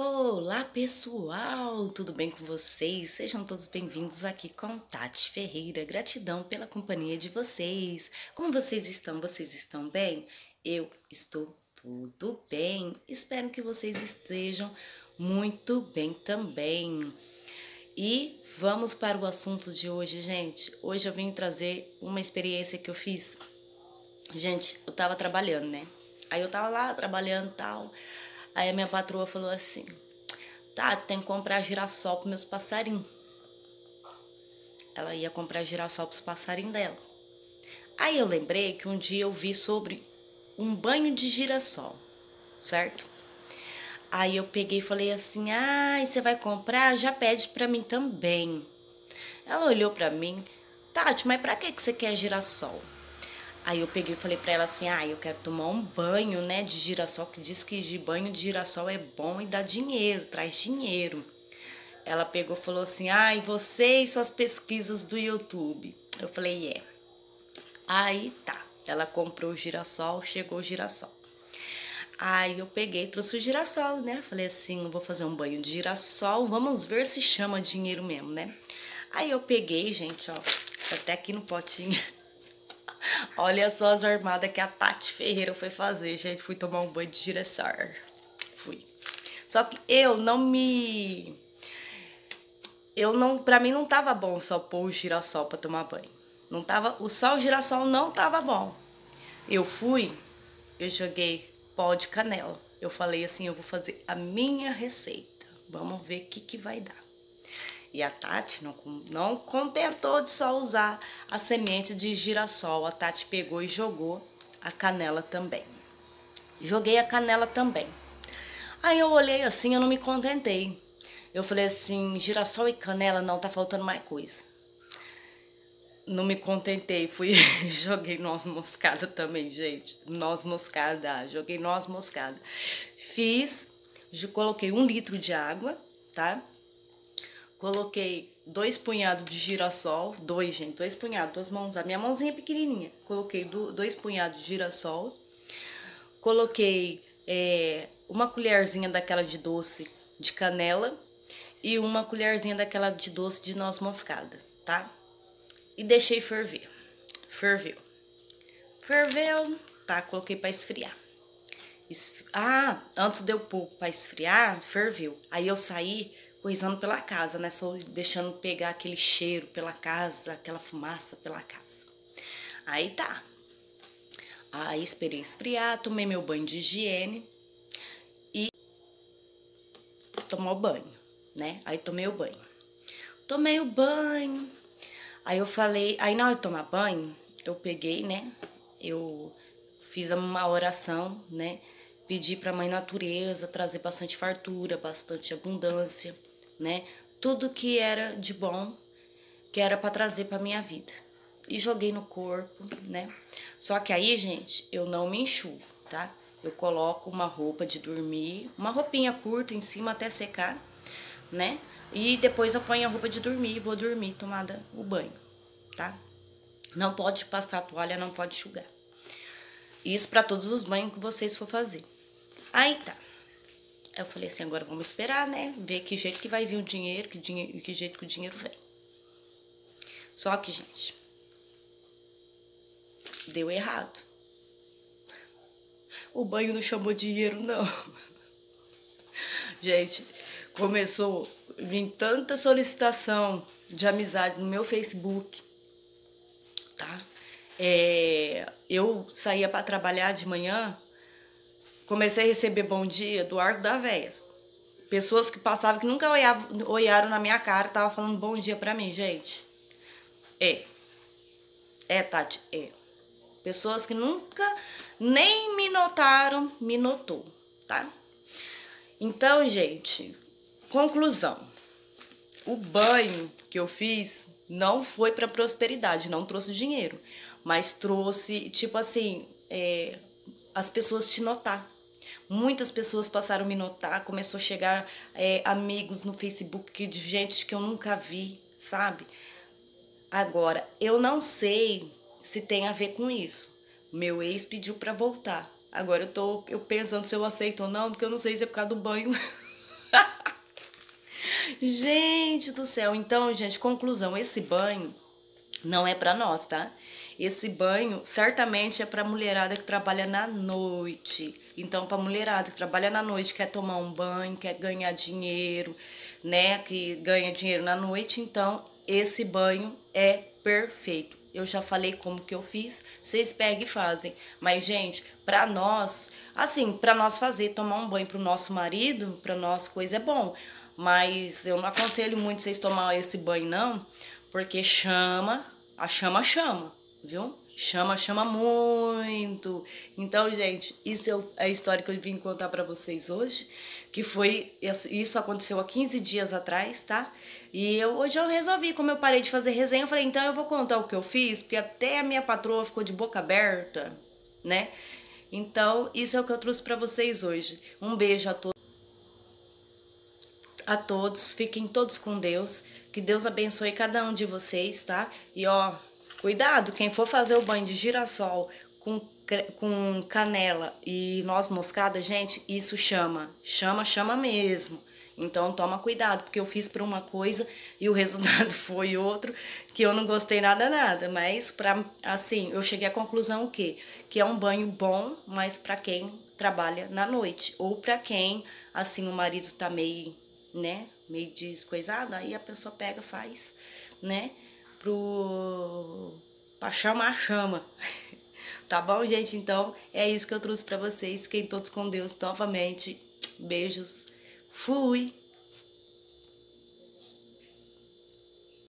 Olá pessoal, tudo bem com vocês? Sejam todos bem-vindos aqui com Tati Ferreira. Gratidão pela companhia de vocês. Como vocês estão? Vocês estão bem? Eu estou tudo bem. Espero que vocês estejam muito bem também. E vamos para o assunto de hoje, gente. Hoje eu vim trazer uma experiência que eu fiz. Gente, eu tava trabalhando, né? Aí eu tava lá trabalhando tal. Aí a minha patroa falou assim: Tá, tem que comprar girassol pros meus passarinhos. Ela ia comprar girassol pros passarinhos dela. Aí eu lembrei que um dia eu vi sobre um banho de girassol, certo? Aí eu peguei e falei assim: "Ah, você vai comprar? Já pede para mim também". Ela olhou para mim: "Tati, mas para que que você quer girassol?" Aí eu peguei e falei pra ela assim: ah, eu quero tomar um banho, né, de girassol, que diz que de banho de girassol é bom e dá dinheiro, traz dinheiro. Ela pegou e falou assim: ah, e você e suas pesquisas do YouTube? Eu falei: é. Aí tá. Ela comprou o girassol, chegou o girassol. Aí eu peguei, trouxe o girassol, né? Falei assim: vou fazer um banho de girassol, vamos ver se chama dinheiro mesmo, né? Aí eu peguei, gente, ó, até aqui no potinho. Olha só as armadas que a Tati Ferreira foi fazer, gente. Fui tomar um banho de girassol. Fui. Só que eu não me... Eu não... Pra mim não tava bom só pôr o girassol pra tomar banho. Não tava... O sol girassol não tava bom. Eu fui, eu joguei pó de canela. Eu falei assim, eu vou fazer a minha receita. Vamos ver o que que vai dar. E a Tati não, não contentou de só usar a semente de girassol. A Tati pegou e jogou a canela também. Joguei a canela também. Aí eu olhei assim, eu não me contentei. Eu falei assim, girassol e canela, não, tá faltando mais coisa. Não me contentei, fui joguei noz moscada também, gente. Noz moscada, joguei noz moscada. Fiz, coloquei um litro de água, tá? Coloquei dois punhados de girassol, dois, gente, dois punhados, duas mãos, a minha mãozinha pequenininha. Coloquei do, dois punhados de girassol. Coloquei é, uma colherzinha daquela de doce de canela e uma colherzinha daquela de doce de noz moscada, tá? E deixei ferver. Ferveu. Ferveu, tá? Coloquei para esfriar. Esf... Ah, antes de eu para esfriar, ferveu. Aí eu saí coisando pela casa, né? Só deixando pegar aquele cheiro pela casa, aquela fumaça pela casa. Aí tá. Aí esperei esfriar, tomei meu banho de higiene e tomou banho, né? Aí tomei o banho. Tomei o banho. Aí eu falei, aí na hora de tomar banho, eu peguei, né? Eu fiz uma oração, né? Pedi para Mãe Natureza trazer bastante fartura, bastante abundância né? Tudo que era de bom, que era para trazer para minha vida. E joguei no corpo, né? Só que aí, gente, eu não me enxugo, tá? Eu coloco uma roupa de dormir, uma roupinha curta em cima até secar, né? E depois eu ponho a roupa de dormir e vou dormir tomada o banho, tá? Não pode passar a toalha, não pode enxugar. Isso para todos os banhos que vocês for fazer. Aí tá. Eu falei assim, agora vamos esperar, né? Ver que jeito que vai vir o dinheiro, que, dinheiro, que jeito que o dinheiro vem. Só que, gente, deu errado. O banho não chamou dinheiro, não. Gente, começou a vir tanta solicitação de amizade no meu Facebook, tá? É, eu saía para trabalhar de manhã, comecei a receber bom dia do Arco da Véia. Pessoas que passavam, que nunca olhavam, olharam na minha cara, tava falando bom dia pra mim, gente. É. É, Tati, é. Pessoas que nunca nem me notaram, me notou, tá? Então, gente, conclusão. O banho que eu fiz não foi para prosperidade, não trouxe dinheiro, mas trouxe, tipo assim, é, as pessoas te notar. Muitas pessoas passaram a me notar, começou a chegar é, amigos no Facebook de gente que eu nunca vi, sabe? Agora, eu não sei se tem a ver com isso. Meu ex pediu para voltar. Agora eu tô eu pensando se eu aceito ou não, porque eu não sei se é por causa do banho. gente do céu. Então, gente, conclusão, esse banho não é para nós, tá? Esse banho certamente é para mulherada que trabalha na noite. Então, para mulherada que trabalha na noite, quer tomar um banho, quer ganhar dinheiro, né, que ganha dinheiro na noite, então esse banho é perfeito. Eu já falei como que eu fiz, vocês pegam e fazem. Mas, gente, pra nós, assim, pra nós fazer, tomar um banho pro nosso marido, pra nós, coisa é bom. Mas eu não aconselho muito vocês tomar esse banho, não, porque chama, a chama chama, viu? Chama, chama muito. Então, gente, isso é a história que eu vim contar para vocês hoje, que foi isso aconteceu há 15 dias atrás, tá? E eu, hoje eu resolvi, como eu parei de fazer resenha, eu falei, então eu vou contar o que eu fiz, porque até a minha patroa ficou de boca aberta, né? Então, isso é o que eu trouxe para vocês hoje. Um beijo a todos. A todos, fiquem todos com Deus. Que Deus abençoe cada um de vocês, tá? E ó, Cuidado, quem for fazer o banho de girassol com, com canela e noz moscada, gente, isso chama. Chama, chama mesmo. Então toma cuidado, porque eu fiz por uma coisa e o resultado foi outro, que eu não gostei nada nada, mas para assim, eu cheguei à conclusão o quê? Que é um banho bom, mas para quem trabalha na noite ou para quem assim o marido tá meio, né, meio descoisado, aí a pessoa pega, faz, né? pro pra chamar a chama. tá bom, gente? Então, é isso que eu trouxe para vocês. Fiquem todos com Deus novamente. Beijos. Fui.